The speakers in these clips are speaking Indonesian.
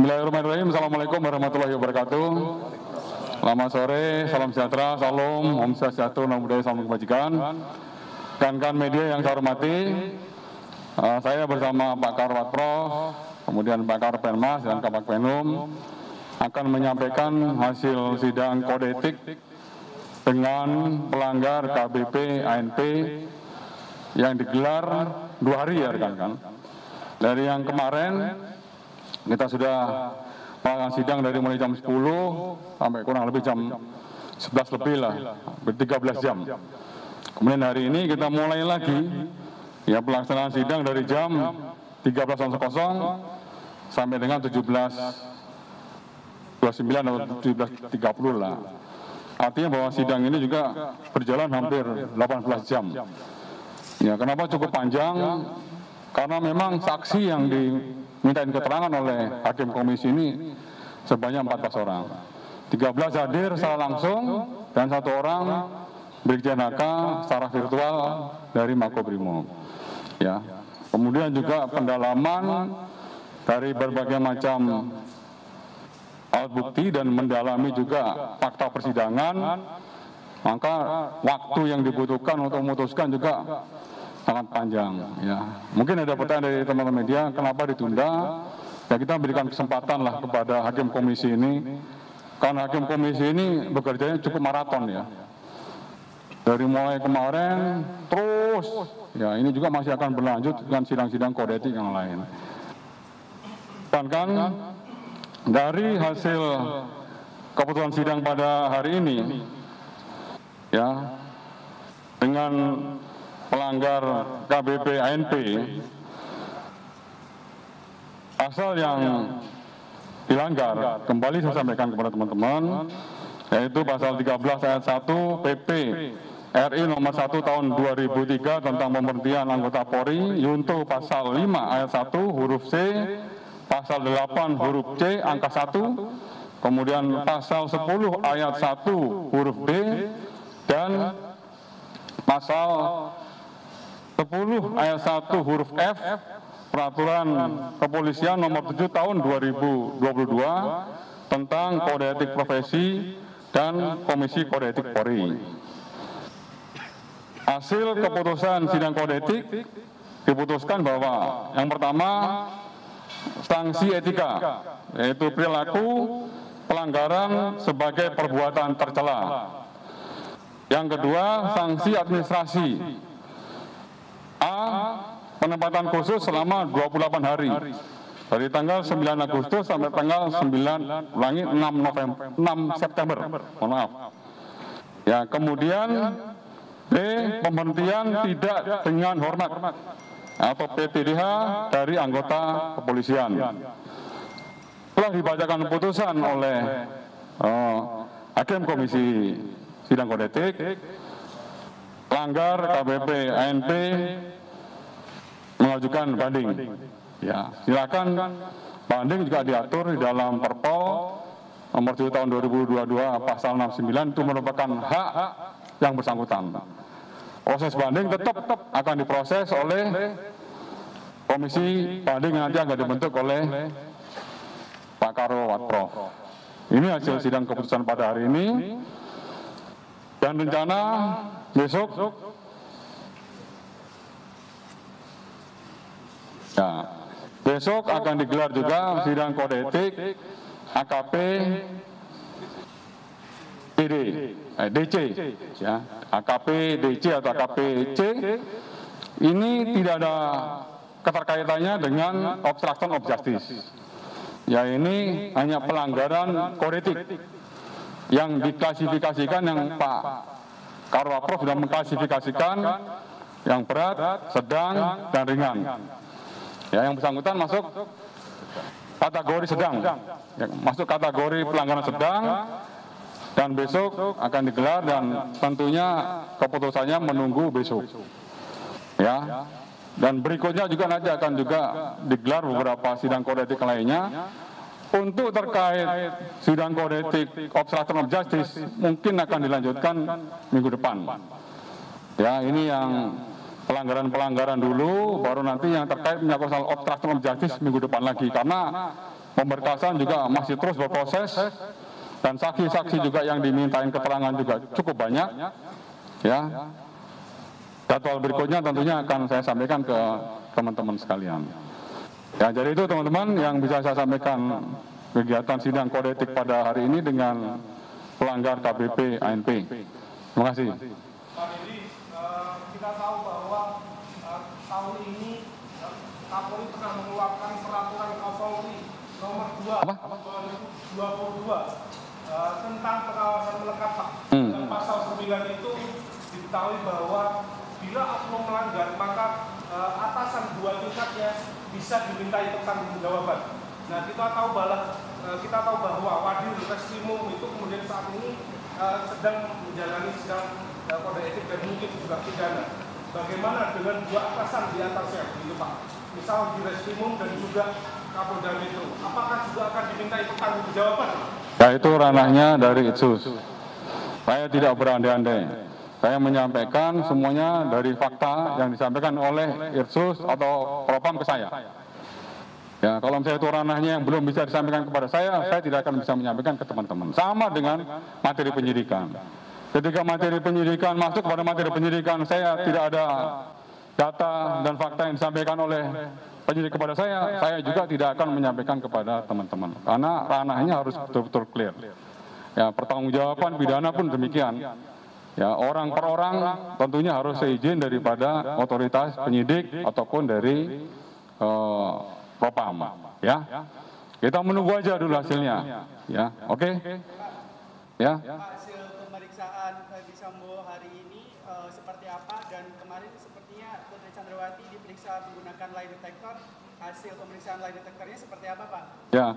Bismillahirrahmanirrahim. Assalamualaikum warahmatullahi wabarakatuh. Selamat sore, salam sejahtera, salam, om swastiastu, namo buddhaya, salam kebajikan. Rekan-rekan media yang saya hormati, uh, saya bersama Pak Karwat Prof, kemudian Pak Karpenmas dan Kapak Penum akan menyampaikan hasil sidang kode etik dengan pelanggar KBP ANP yang digelar dua hari ya rekan-rekan. Dari yang kemarin kita sudah melakukan sidang dari mulai jam 10 sampai kurang lebih jam 11 lebih lah, 13 jam. Kemudian hari ini kita mulai lagi ya pelaksanaan sidang dari jam 13.00 sampai dengan 17.29 atau 17.30 lah. Artinya bahwa sidang ini juga berjalan hampir 18 jam. Ya, kenapa cukup panjang? Karena memang saksi yang dimintain keterangan oleh hakim komisi ini sebanyak 14 orang. 13 hadir secara langsung dan satu orang Brigjen HK secara virtual dari Makobrimob. Ya. Kemudian juga pendalaman dari berbagai macam alat bukti dan mendalami juga fakta persidangan, maka waktu yang dibutuhkan untuk memutuskan juga sangat panjang. Ya, mungkin ada pertanyaan dari teman-teman media, kenapa ditunda? Ya kita berikan kesempatan lah kepada hakim komisi ini, karena hakim komisi ini bekerjanya cukup maraton ya. Dari mulai kemarin terus, ya ini juga masih akan berlanjut dengan sidang-sidang kode etik yang lain. Bahkan dari hasil keputusan sidang pada hari ini ya dengan pelanggar KBP ANP asal yang dilanggar kembali saya sampaikan kepada teman-teman yaitu pasal 13 ayat 1 PP RI nomor 1 tahun 2003 tentang pemberhentian anggota Polri yunto pasal 5 ayat 1 huruf C pasal 8 huruf C angka 1, kemudian pasal 10 ayat 1 huruf B, dan pasal 10 ayat 1 huruf F Peraturan Kepolisian nomor 7 tahun 2022 tentang kode etik profesi dan Komisi Kode Etik Polri. Hasil keputusan sidang kode etik diputuskan bahwa yang pertama sanksi etika, yaitu perilaku pelanggaran sebagai perbuatan tercela. Yang kedua, sanksi administrasi. A. Penempatan khusus selama 28 hari. Dari tanggal 9 Agustus sampai tanggal 9 ulangi 6 November 6 September. Mohon maaf. Ya, kemudian B. Pemberhentian tidak dengan hormat atau PTDH dari anggota kepolisian. Telah dibacakan putusan oleh uh, Hakim Komisi Sidang Kode Etik, langgar KBP ANP mengajukan banding. Ya, silakan banding juga diatur di dalam Perpol nomor 7 tahun 2022 pasal 69 itu merupakan hak yang bersangkutan. Proses banding tetap akan diproses oleh komisi banding yang nanti akan dibentuk oleh Pak Karo Watprof. Ini hasil sidang keputusan pada hari ini. Dan rencana besok? Ya, besok akan digelar juga sidang kode etik AKP PD, eh, DC, ya, AKP DC atau AKP C. Ini tidak ada keterkaitannya dengan obstruction of justice. Ya ini hanya pelanggaran kodetik yang diklasifikasikan yang Pak Karwaprof sudah mengklasifikasikan yang berat, sedang, dan ringan. Ya, yang bersangkutan masuk kategori sedang, ya, masuk kategori pelanggaran sedang, dan besok akan digelar dan tentunya keputusannya menunggu besok. Ya, dan berikutnya juga nanti akan juga digelar beberapa sidang kode etik lainnya. Untuk terkait sidang kode etik obstruction of justice mungkin akan dilanjutkan minggu depan. Ya, ini yang pelanggaran-pelanggaran dulu, baru nanti yang terkait menyangkut soal obstruction of justice minggu depan lagi. Karena pemberkasan juga masih terus berproses dan saksi-saksi juga yang dimintain keterangan juga cukup banyak. Ya, jadwal berikutnya tentunya akan saya sampaikan ke teman-teman sekalian. Ya, jadi itu teman-teman yang bisa saya sampaikan kegiatan sidang kode etik pada hari ini dengan pelanggar KBP ANP. Terima kasih. Pak Dedi, eh, kita tahu bahwa eh, tahun ini eh, Kapolri pernah mengeluarkan peraturan Kapolri nomor 2 Apa? tahun 2022 eh, tentang pengawasan melekat Pak. Hmm. Dan pasal 9 itu diketahui bahwa bila oknum melanggar maka eh, atasan dua tingkatnya bisa dimintai pertanggungjawaban. Nah kita tahu bahwa eh, kita tahu bahwa Wadir Reskrimum itu kemudian saat ini eh, sedang menjalani sidang eh, kode etik dan mungkin juga pidana. Bagaimana dengan dua atasan di atasnya, gitu Pak? Misal di Reskrimum dan juga Kapolda Metro, apakah juga akan dimintai pertanggungjawaban? Ya itu ranahnya dari Itsus. Saya tidak berandai-andai. Saya menyampaikan semuanya dari fakta yang disampaikan oleh Irsus atau Propam ke saya. Ya, kalau misalnya itu ranahnya yang belum bisa disampaikan kepada saya, saya tidak akan bisa menyampaikan ke teman-teman. Sama dengan materi penyidikan. Ketika materi penyidikan masuk pada materi penyidikan, saya tidak ada data dan fakta yang disampaikan oleh penyidik kepada saya, saya juga tidak akan menyampaikan kepada teman-teman. Karena ranahnya harus betul-betul clear. Ya, pertanggungjawaban pidana pun demikian. Ya, orang per orang tentunya harus seizin daripada otoritas penyidik ataupun dari eh, propam. Ya, kita menunggu aja dulu hasilnya. Ya, oke? Ya, hasil pemeriksaan Ferdi Sambo hari ini eh, seperti apa dan kemarin sepertinya Putri Chandrawati diperiksa menggunakan lie detector hasil pemeriksaan lie detectornya seperti apa Pak? ya.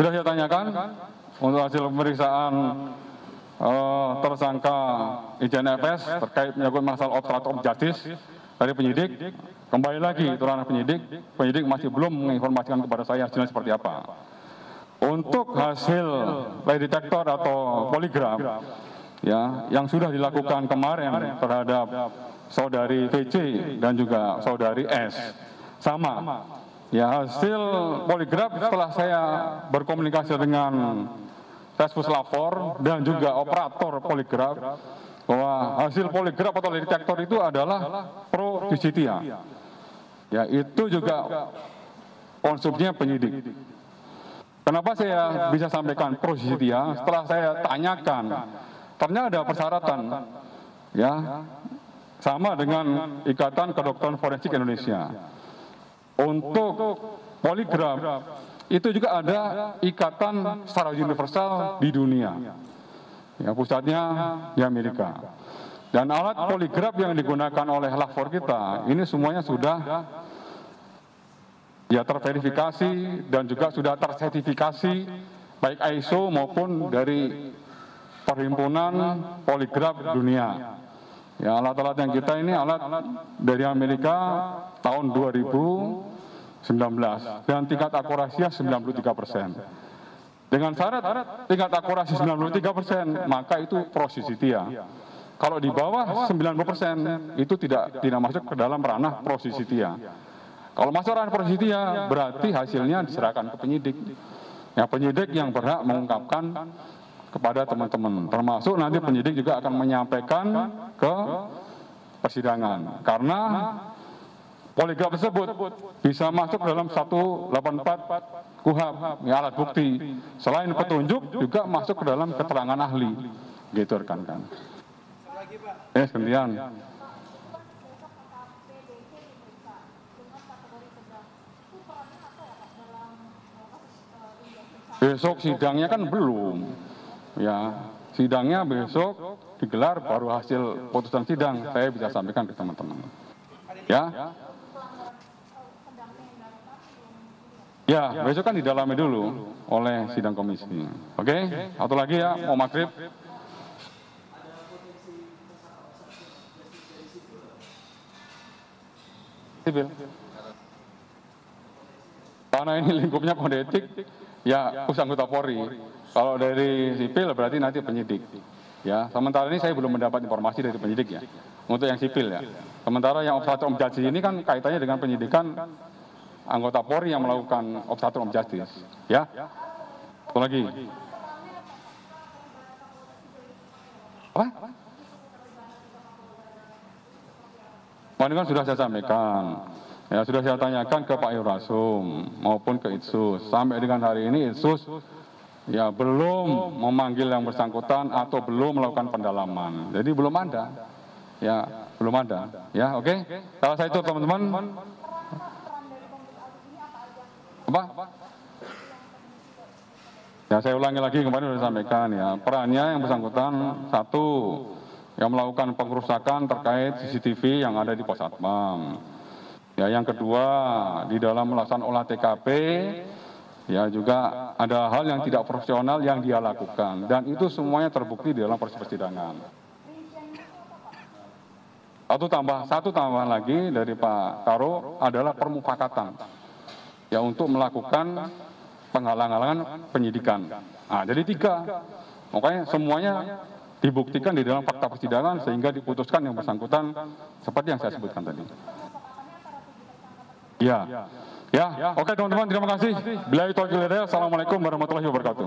Sudah saya tanyakan untuk hasil pemeriksaan eh, tersangka Ijen FS terkait menyangkut masalah obstruction of justice dari penyidik. Kembali lagi ranah penyidik, penyidik masih belum menginformasikan kepada saya hasilnya seperti apa. Untuk hasil lie detector atau poligraf ya yang sudah dilakukan kemarin terhadap saudari VC dan juga saudari S sama ya hasil poligraf setelah saya berkomunikasi dengan tes puslapor dan juga operator poligraf bahwa hasil poligraf atau lie detector itu adalah pro justitia ya itu juga konsumsinya penyidik Kenapa saya bisa sampaikan pro justitia? Setelah saya tanyakan, ternyata ada persyaratan, ya, sama dengan Ikatan Kedokteran Forensik Indonesia. Untuk poligraf itu juga ada ikatan secara universal di dunia, ya pusatnya di Amerika. Dan alat poligraf yang digunakan oleh lapor kita ini semuanya sudah ya terverifikasi dan juga sudah tersertifikasi baik ISO maupun dari perhimpunan poligraf dunia. Ya alat-alat yang kita ini alat dari Amerika tahun 2019 dan tingkat akurasinya 93 persen. Dengan syarat tingkat akurasi 93 persen maka itu prosesitia. Kalau di bawah 90 persen itu tidak tidak masuk ke dalam ranah prosesitia. Kalau masuk ranah prosesitia berarti hasilnya diserahkan ke penyidik. Ya penyidik yang berhak mengungkapkan kepada teman-teman. Termasuk nanti penyidik juga akan menyampaikan ke persidangan. Karena poligraf tersebut bisa masuk dalam 184 KUHAP, ya, alat bukti. Selain petunjuk juga masuk ke dalam keterangan ahli. Gitu lagi Pak, Eh, gantian. Besok sidangnya kan belum. Ya, sidangnya besok digelar baru hasil putusan sidang saya bisa sampaikan ke teman-teman. Ya. Ya, besok kan didalami dulu oleh sidang komisi. Oke, satu lagi ya, mau maghrib. Sipil. Karena ini lingkupnya kode etik, ya us anggota Polri. Kalau dari sipil berarti nanti penyidik. Ya, sementara ini saya belum mendapat informasi dari penyidik ya. Untuk yang sipil ya. Sementara yang of justice ini kan kaitannya dengan penyidikan anggota Polri yang melakukan obstruction of justice. Ya. Satu lagi. Apa? Kan sudah saya sampaikan. Ya, sudah saya tanyakan ke Pak Irasum maupun ke Itsus. Sampai dengan hari ini Itsus ya belum memanggil yang bersangkutan atau belum melakukan pendalaman. Jadi belum ada. Ya, belum ada. Ya, oke. Okay? Salah saya itu teman-teman. Apa? Ya, saya ulangi lagi kemarin sudah sampaikan ya. Perannya yang bersangkutan satu yang melakukan pengrusakan terkait CCTV yang ada di pos satpam. Ya, yang kedua di dalam melaksanakan olah TKP ya juga ada hal yang tidak profesional yang dia lakukan dan itu semuanya terbukti di dalam proses persidangan. Satu tambah satu tambahan lagi dari Pak Karo adalah permufakatan ya untuk melakukan penghalang-halangan penyidikan. Nah, jadi tiga, makanya semuanya dibuktikan di dalam fakta persidangan sehingga diputuskan yang bersangkutan seperti yang saya sebutkan tadi. Ya, ya, oke teman-teman terima kasih. Bila itu Assalamualaikum warahmatullahi wabarakatuh.